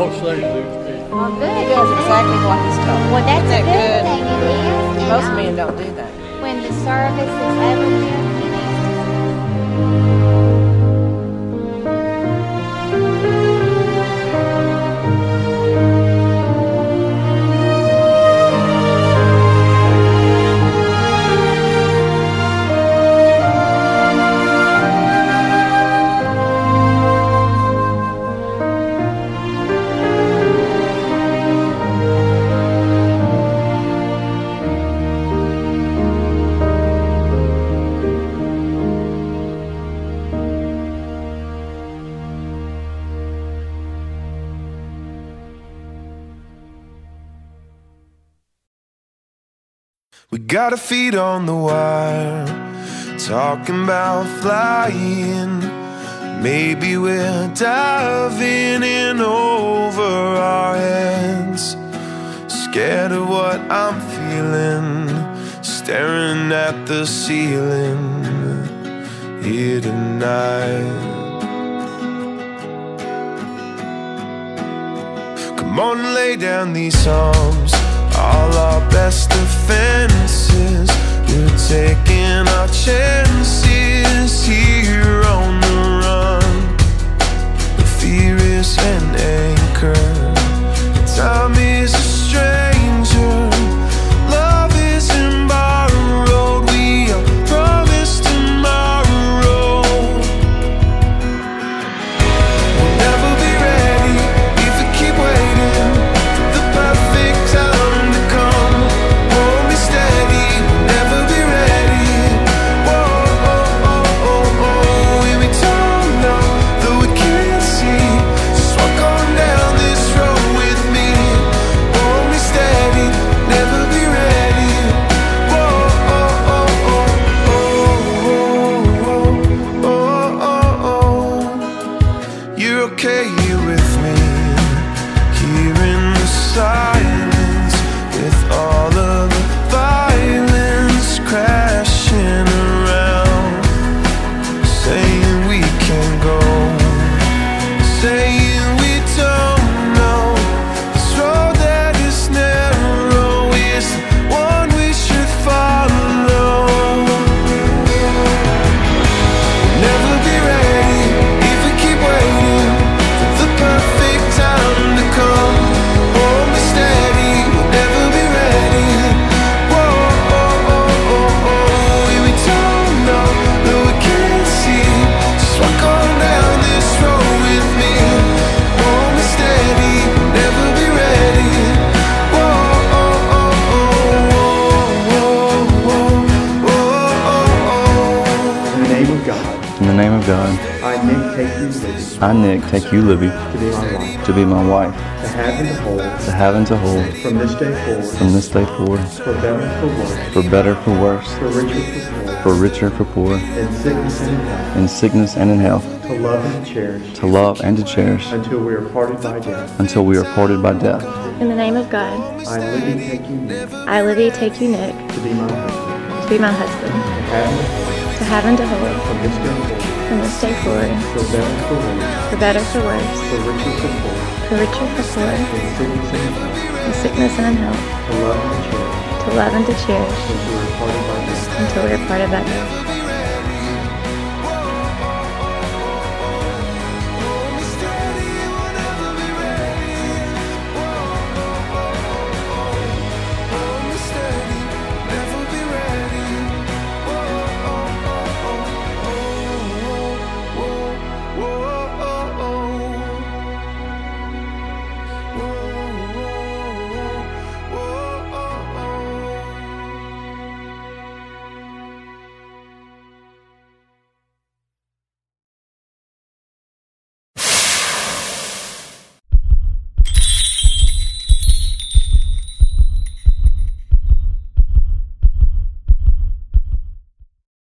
What. Well, good. He does exactly what he's told. Well, that's that a good, good, thing. It is. And Most men don't do that. When the service is over, he needs to. We got our feet on the wire, talking about flying. Maybe we're diving in over our heads. Scared of what I'm feeling, staring at the ceiling here tonight. Come on lay down these arms, all our best defenses. We're taking our chances say take you, Libby, I, Nick, take you, Libby, to be my wife, to be my wife, to have and to hold, to have and to hold, from this day forward, from this day forward, for better, for worse, for better, for worse, for richer, for poor, for richer, for poor, in sickness and in health, in sickness and in health, to love and to cherish, to love and to cherish, until we are parted by death. until we are parted by death. In the name of God, I, Libby, take you, Nick, I, Libby, take you, Nick, to be my husband, to be my husband, have and to hold, from this day forward, from this day forward, for better, for for better, for worse, worse, for richer, for poor, for richer, for poor, in sickness and health, in sickness and health, to love and to cherish, to love and to cherish, until we are parted by death. until we are parted by death.